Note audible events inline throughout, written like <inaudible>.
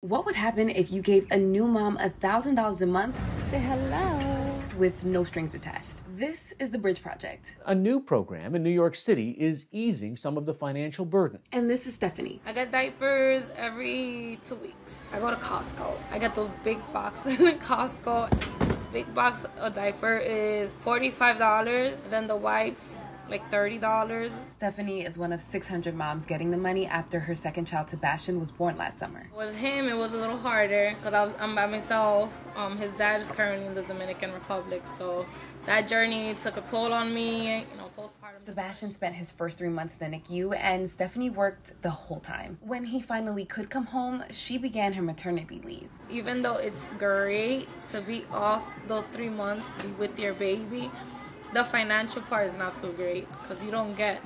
What would happen if you gave a new mom $1,000 a month Say hello. with no strings attached? This is the Bridge Project. A new program in New York City is easing some of the financial burden. And this is Stephanie. I get diapers every two weeks. I go to Costco. I get those big boxes <laughs> in Costco. Big box of diaper is $45. Then the wipes, like $30. Stephanie is one of 600 moms getting the money after her second child, Sebastian, was born last summer. With him, it was a little harder because I'm by myself. Um, his dad is currently in the Dominican Republic, so that journey took a toll on me. You know, postpartum. Sebastian spent his first three months in the NICU, and Stephanie worked the whole time. When he finally could come home, she began her maternity leave. Even though it's great to be off those three months, be with your baby, the financial part is not so great because you don't get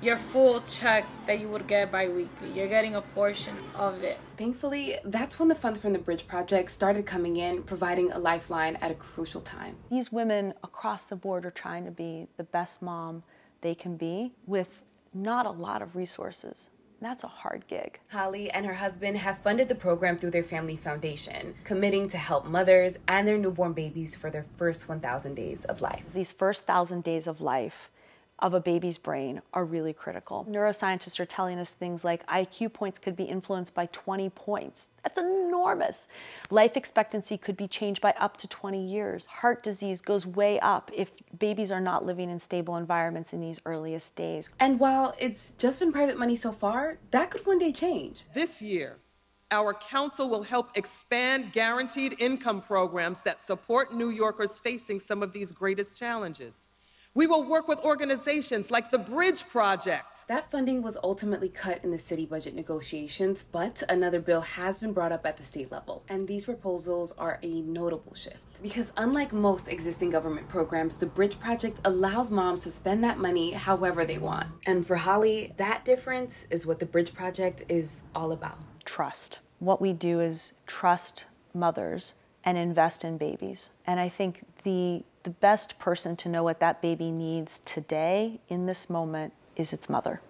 your full check that you would get bi-weekly. You're getting a portion of it. Thankfully, that's when the funds from the Bridge Project started coming in, providing a lifeline at a crucial time. These women across the board are trying to be the best mom they can be with not a lot of resources. That's a hard gig. Holly and her husband have funded the program through their family foundation, committing to help mothers and their newborn babies for their first 1,000 days of life. These first thousand days of life of a baby's brain are really critical. Neuroscientists are telling us things like IQ points could be influenced by 20 points. That's enormous. Life expectancy could be changed by up to 20 years. Heart disease goes way up if babies are not living in stable environments in these earliest days. And while it's just been private money so far, that could one day change. This year, our council will help expand guaranteed income programs that support New Yorkers facing some of these greatest challenges. We will work with organizations like the Bridge Project. That funding was ultimately cut in the city budget negotiations, but another bill has been brought up at the state level. And these proposals are a notable shift. Because unlike most existing government programs, the Bridge Project allows moms to spend that money however they want. And for Holly, that difference is what the Bridge Project is all about. Trust. What we do is trust mothers and invest in babies. And I think the the best person to know what that baby needs today in this moment is its mother.